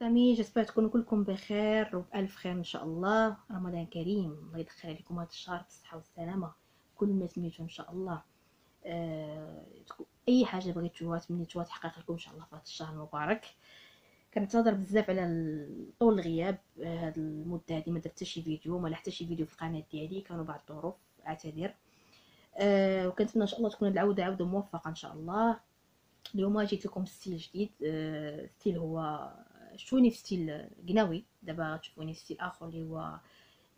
سامي جيسبر تكونوا كلكم بخير وبألف خير إن شاء الله. رمضان كريم. الله يدخل عليكم هذا الشهر. بالصحة والسلامة. كل ما سميتو إن شاء الله. أه... أي حاجة بغيتوها تمنيتوها تحقق لكم إن شاء الله في هذا الشهر المبارك. كنعتذر بزاف على طول الغياب هاد المدة هادي ما درت شي فيديو. ما حتى شي فيديو في القناة ديالي. كانوا بعض الظروف. أعتذر. أه وكنتمنى إن شاء الله تكون العودة عودة موفقة إن شاء الله. اليوم جيت لكم style جديد. style هو شوني في style قناوي دابا تشوفوني في style آخر اللي هو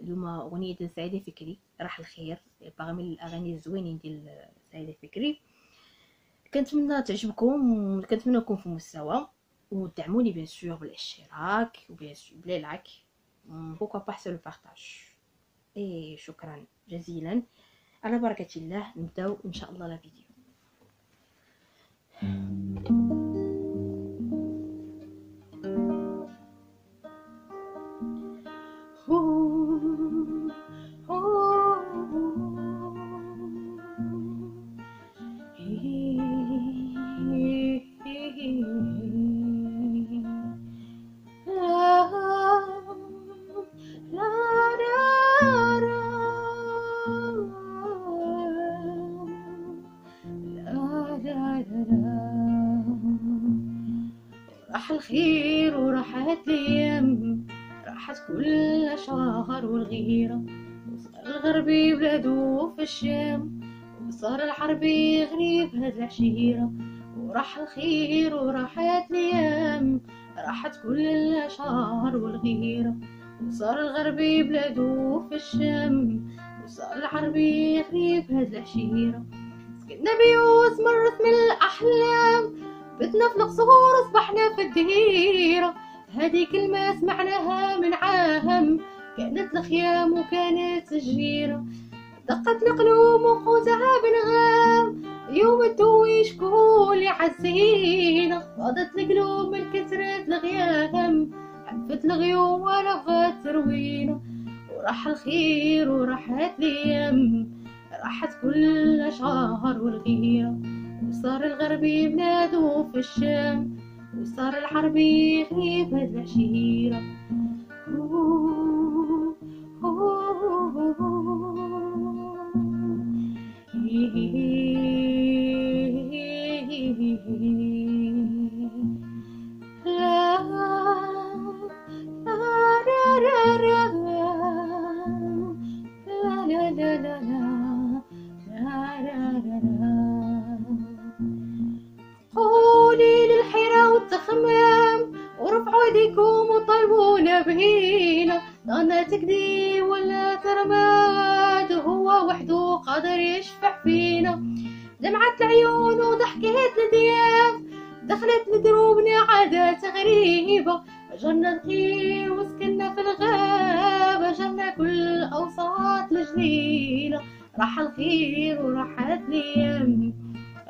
اليوم أغنية ديال سعيدة فكري راح الخير باغي من الأغاني الزوينين ديال سعيدة فكري. كنتمنى تعجبكم كنتمنى نكون في المستوى ودعموني bien sûr بالاشتراك و bien sûr بال like بوكو با حتى ال partage اي شكرا جزيلا. على بركة الله نبداو إن شاء الله لا فيديو راح الخير وراحت الأيام راحت كل شهر والغيرة. وصار الغربي بلادو في الشام. وصار الحربي غريب هاد العشيرة. وراح الخير وراحت الأيام راحت كل شهر والغيرة. وصار الغربي بلادو في الشام. وصار الحربي غريب هاد العشيرة. سكننا بيوت مرت من الأحلام. بتنا في القصور أصبحنا في الدهيرة هذه كلمة سمعناها من عام كانت الخيام وكانت الجيرة دقت القلوب وقوتها بنغام يوم الدوي شكون عزينا فاضت القلوب من كثرة الغيام حفت الغيوم ولا بغات تروينا وراح الخير وراحت الأيام راحت كل شهر والغيره وصار الغربي بلادو في الشام وصار الحربي غريب هاد العشيرة التخمام ورفعوا ايديكم وطلبونا بهينا ضنا تكدي ولا ترماد هو وحده قادر يشفع فينا. دمعت العيون وضحكت الدياب دخلت لدروبنا عادات غريبة جرنا الخير وسكننا في الغابة جرنا كل أوساط الجليلة راح الخير وراحت الأيام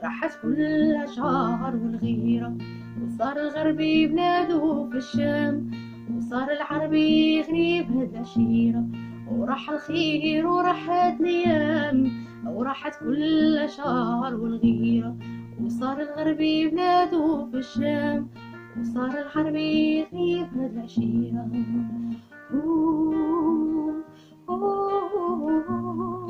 راحت كل شهر والغيرة. وصار الغربي بلادو في الشام وصار العربي غريب هاد العشيرة وراح الخير وراحت الأيام وراحت كل شهر والغيرة وصار الغربي بلادو في الشام وصار الحربي غريب هاد العشيرة أوه أوه أوه